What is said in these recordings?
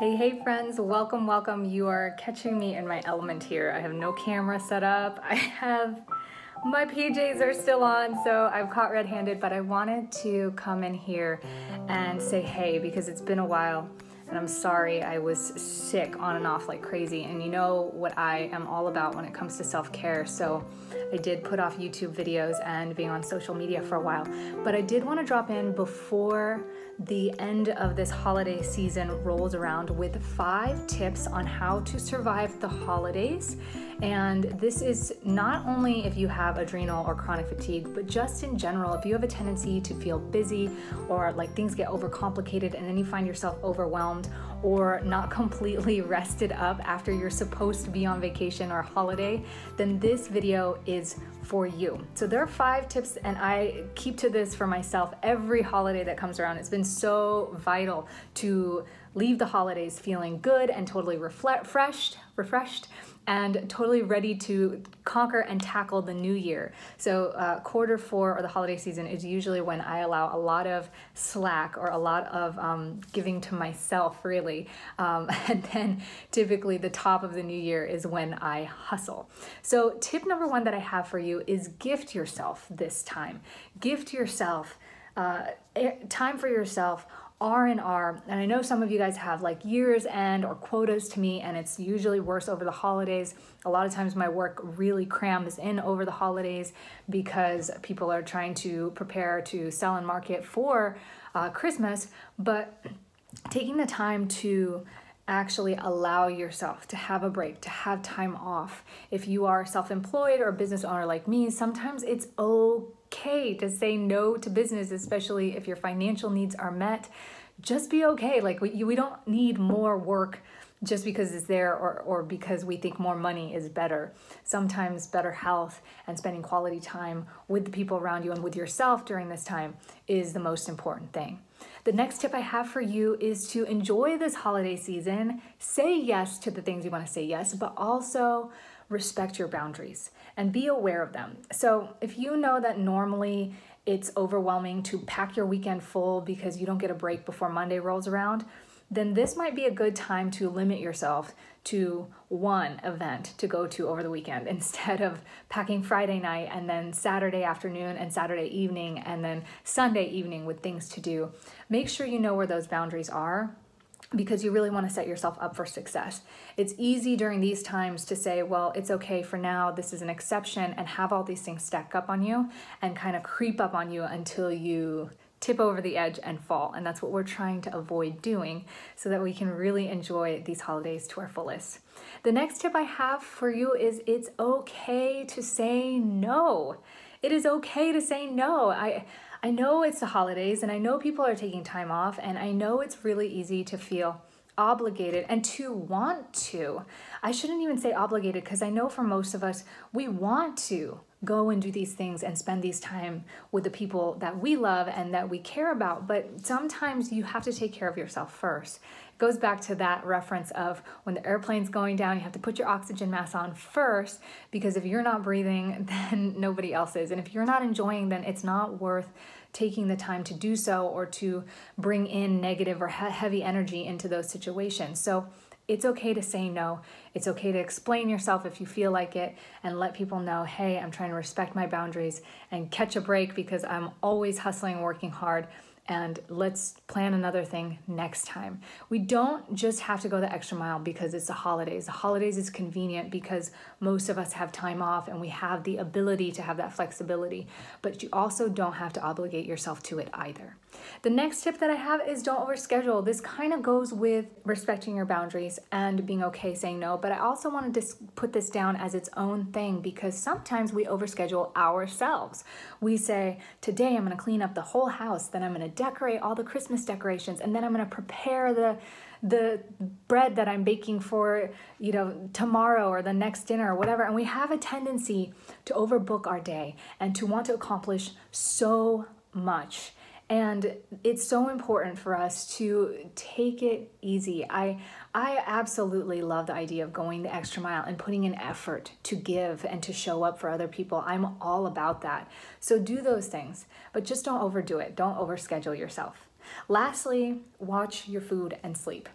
Hey, hey, friends, welcome, welcome. You are catching me in my element here. I have no camera set up. I have my PJs are still on, so I'm caught red handed, but I wanted to come in here and say hey because it's been a while and I'm sorry I was sick on and off like crazy. And you know what I am all about when it comes to self care. So I did put off YouTube videos and being on social media for a while. But I did want to drop in before the end of this holiday season rolls around with five tips on how to survive the holidays. And this is not only if you have adrenal or chronic fatigue, but just in general, if you have a tendency to feel busy or like things get overcomplicated and then you find yourself overwhelmed or not completely rested up after you're supposed to be on vacation or holiday, then this video is for you. So there are five tips, and I keep to this for myself every holiday that comes around. It's been so vital to leave the holidays feeling good and totally refreshed, refreshed and totally ready to conquer and tackle the new year. So, uh, quarter four or the holiday season is usually when I allow a lot of slack or a lot of um, giving to myself, really. Um, and then typically the top of the new year is when I hustle. So, tip number one that I have for you is gift yourself this time. Gift yourself uh, time for yourself R&R, and I know some of you guys have like years end or quotas to me, and it's usually worse over the holidays. A lot of times my work really crams in over the holidays because people are trying to prepare to sell and market for uh, Christmas, but taking the time to actually allow yourself to have a break, to have time off. If you are self employed or a business owner like me, sometimes it's okay to say no to business, especially if your financial needs are met. Just be okay. Like, we, we don't need more work just because it's there or, or because we think more money is better. Sometimes better health and spending quality time with the people around you and with yourself during this time is the most important thing. The next tip I have for you is to enjoy this holiday season. Say yes to the things you want to say yes, but also respect your boundaries and be aware of them. So, if you know that normally it's overwhelming to pack your weekend full because you don't get a break before Monday rolls around, then this might be a good time to limit yourself to one event to go to over the weekend instead of packing Friday night and then Saturday afternoon and Saturday evening and then Sunday evening with things to do. Make sure you know where those boundaries are because you really want to set yourself up for success. It's easy during these times to say, well, it's okay for now, this is an exception, and have all these things stack up on you and kind of creep up on you until you tip over the edge and fall. And that's what we're trying to avoid doing so that we can really enjoy these holidays to our fullest. The next tip I have for you is it's okay to say no. It is okay to say no. I I know it's the holidays and I know people are taking time off and I know it's really easy to feel obligated and to want to. I shouldn't even say obligated because I know for most of us we want to go and do these things and spend these time with the people that we love and that we care about. But sometimes you have to take care of yourself first. It goes back to that reference of when the airplane's going down you have to put your oxygen mask on first because if you're not breathing then nobody else is. And if you're not enjoying then it's not worth taking the time to do so or to bring in negative or heavy energy into those situations. So it's okay to say no. It's okay to explain yourself if you feel like it and let people know, hey, I'm trying to respect my boundaries and catch a break because I'm always hustling, and working hard and let's plan another thing next time. We don't just have to go the extra mile because it's the holidays. The holidays is convenient because most of us have time off and we have the ability to have that flexibility, but you also don't have to obligate yourself to it either. The next tip that I have is don't overschedule. This kind of goes with respecting your boundaries and being okay saying no, but I also wanted to put this down as its own thing because sometimes we overschedule ourselves. We say, today I'm going to clean up the whole house, then I'm going to decorate all the Christmas decorations, and then I'm going to prepare the the bread that I'm baking for, you know, tomorrow or the next dinner or whatever. And we have a tendency to overbook our day and to want to accomplish so much. And it's so important for us to take it easy. I I absolutely love the idea of going the extra mile and putting in effort to give and to show up for other people. I'm all about that. So do those things, but just don't overdo it. Don't overschedule yourself. Lastly, watch your food and sleep.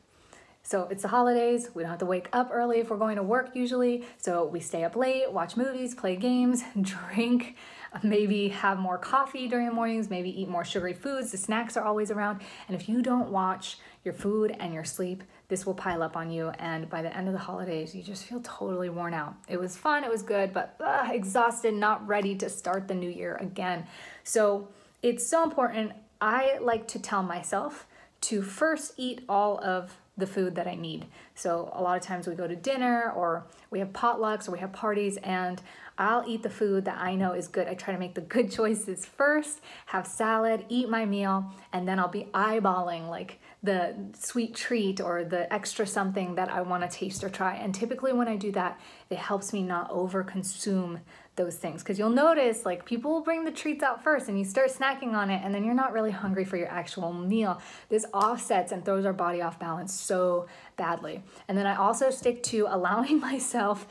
So it's the holidays. We don't have to wake up early if we're going to work usually. So we stay up late, watch movies, play games, drink, maybe have more coffee during the mornings, maybe eat more sugary foods. The snacks are always around. And if you don't watch your food and your sleep, this will pile up on you. And by the end of the holidays, you just feel totally worn out. It was fun, it was good, but uh, exhausted, not ready to start the new year again. So it's so important. I like to tell myself to first eat all of the food that I need. So a lot of times we go to dinner or we have potlucks or we have parties and I'll eat the food that I know is good. I try to make the good choices first, have salad, eat my meal, and then I'll be eyeballing like the sweet treat or the extra something that I want to taste or try. And typically when I do that, it helps me not over consume those things. Because you'll notice like people will bring the treats out first and you start snacking on it and then you're not really hungry for your actual meal. This offsets and throws our body off balance so badly. And then i also stick to allowing myself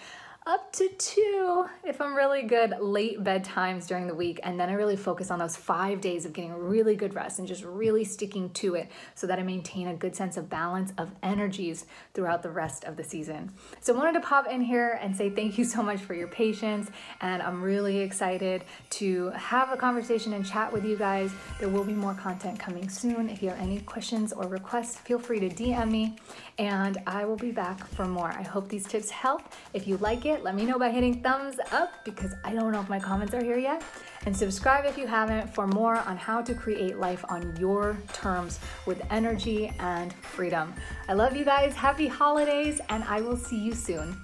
up to two if I'm really good late bedtimes during the week. And then I really focus on those five days of getting really good rest and just really sticking to it so that I maintain a good sense of balance of energies throughout the rest of the season. So I wanted to pop in here and say thank you so much for your patience. And I'm really excited to have a conversation and chat with you guys. There will be more content coming soon. If you have any questions or requests, feel free to DM me and I will be back for more. I hope these tips help. If you like it, let me know by hitting thumbs up because I don't know if my comments are here yet. And subscribe if you haven't for more on how to create life on your terms with energy and freedom. I love you guys. Happy holidays, and I will see you soon.